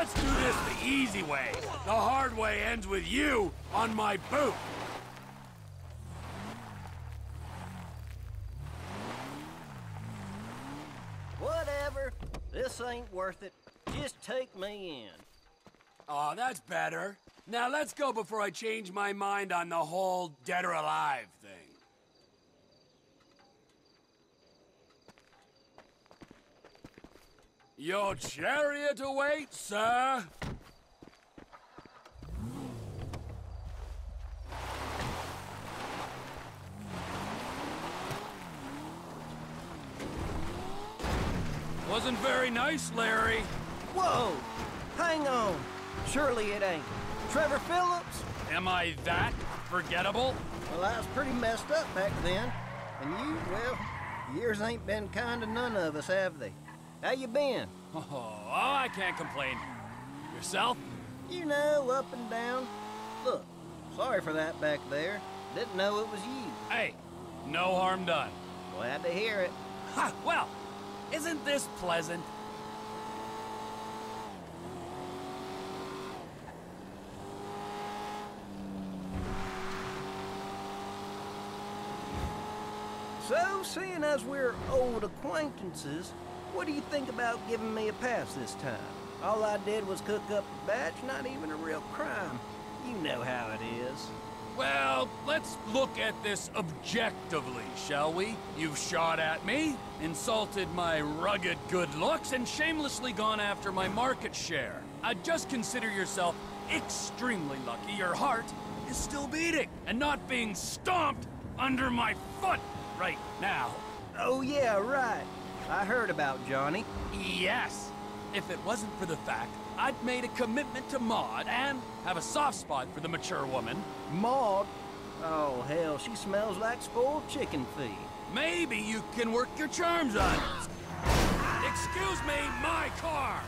let's do this the easy way. The hard way ends with you on my boot. Whatever. This ain't worth it. Just take me in. Oh, that's better. Now let's go before I change my mind on the whole dead or alive Your chariot awaits, sir. Wasn't very nice, Larry. Whoa! Hang on. Surely it ain't. Trevor Philips? Am I that forgettable? Well, I was pretty messed up back then. And you, well, years ain't been kind to none of us, have they? How you been? Oh, I can't complain. Yourself? You know, up and down. Look, sorry for that back there. Didn't know it was you. Hey, no harm done. Glad to hear it. Ha, well, isn't this pleasant? So, seeing as we're old acquaintances, what do you think about giving me a pass this time? All I did was cook up a batch, not even a real crime. You know how it is. Well, let's look at this objectively, shall we? You've shot at me, insulted my rugged good looks, and shamelessly gone after my market share. I just consider yourself extremely lucky your heart is still beating and not being stomped under my foot right now. Oh, yeah, right. I heard about Johnny. Yes. If it wasn't for the fact I'd made a commitment to Maud and have a soft spot for the mature woman, Maud? Oh, hell, she smells like spoiled chicken feed. maybe you can work your charms on. Her. Excuse me, my car.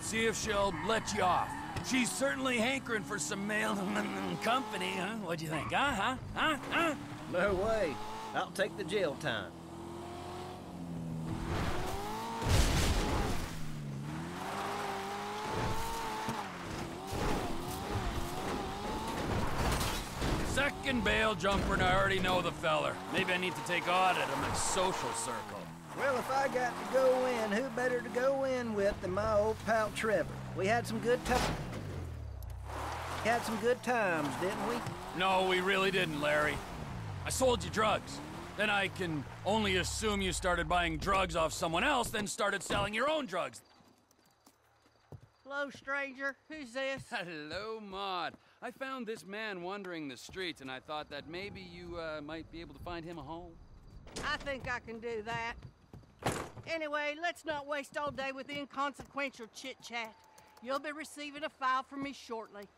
See if she'll let you off. She's certainly hankering for some male company, huh? What'd you think, huh? Huh? Huh? Huh? No way. I'll take the jail time. Second bail jumper, and I already know the feller. Maybe I need to take audit of my social circle. Well, if I got to go in, who better to go in with than my old pal Trevor? We had some good times. Had some good times, didn't we? No, we really didn't, Larry. I sold you drugs. Then I can only assume you started buying drugs off someone else, then started selling your own drugs. Hello, stranger. Who's this? Hello, Maud. I found this man wandering the streets, and I thought that maybe you uh, might be able to find him a home. I think I can do that. Anyway, let's not waste all day with inconsequential chit chat. You'll be receiving a file from me shortly.